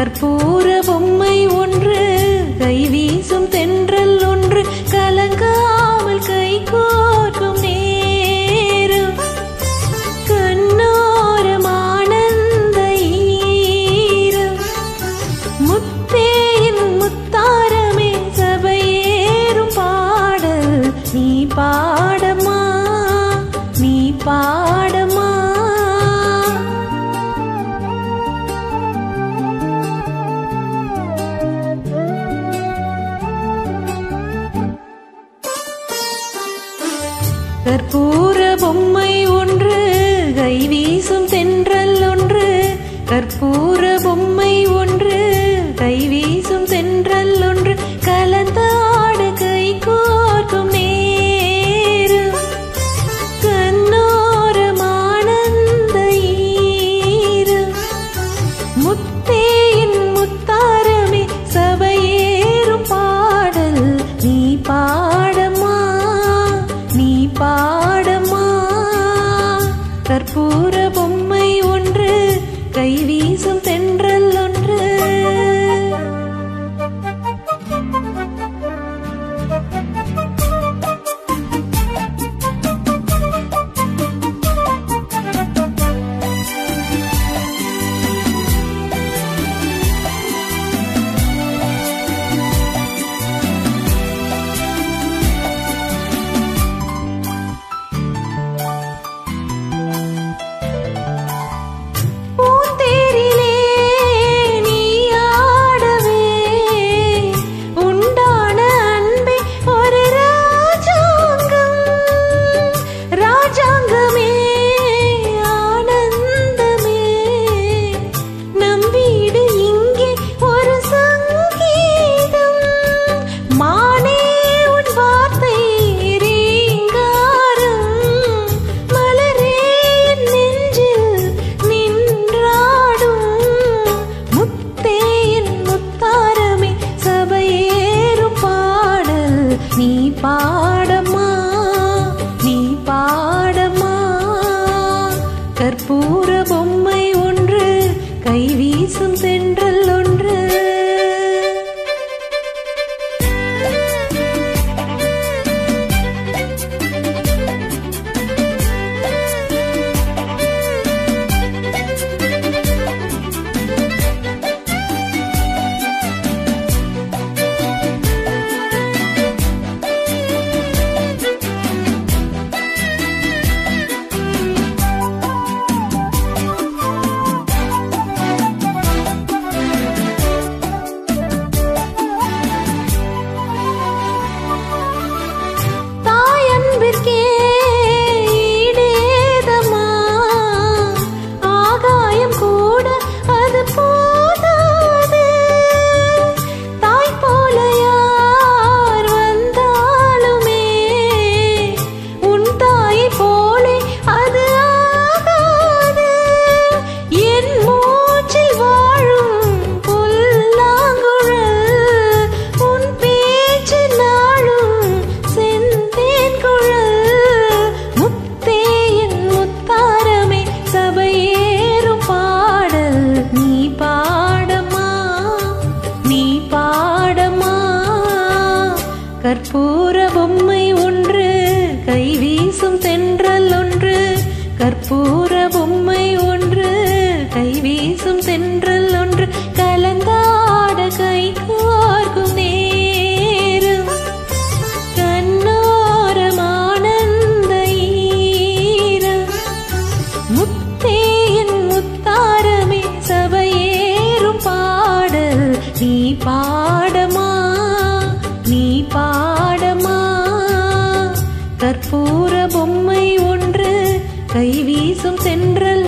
கற்பூர பொம்மை ஒன்று கை வீசும் தென்றல் ஒன்று கலங்காமல் கை கோர்க்கும் நேரம். கண்ணோரம் ஆனந்த ஈரம். முத்தேயின் முத்தாரமே சபையேறும் பாடல். நீ பாடமா நீ பா கற்பூர பொம்மை ஒன்று கை வீசும் தென்றல் ஒன்று. கற்பூர பொம்மை கற்பூர பாடமா? நீ பாடமா? கற்பூர பொம்மை கற்பூர பொம்மை ஒன்று கை வீசும் தென்றல் ஒன்று. கற்பூர பொம்மை ஒன்று கை வீசும் தென்றல் ஒன்று. கலந்தாட கை கோர்க்கும் நேரம். கண்ணோரம் ஆனந்த ஈரம் முத்தே முத்தாரமே சபையேறும் பாடல் நீ பாட கைவீசும் தென்றல்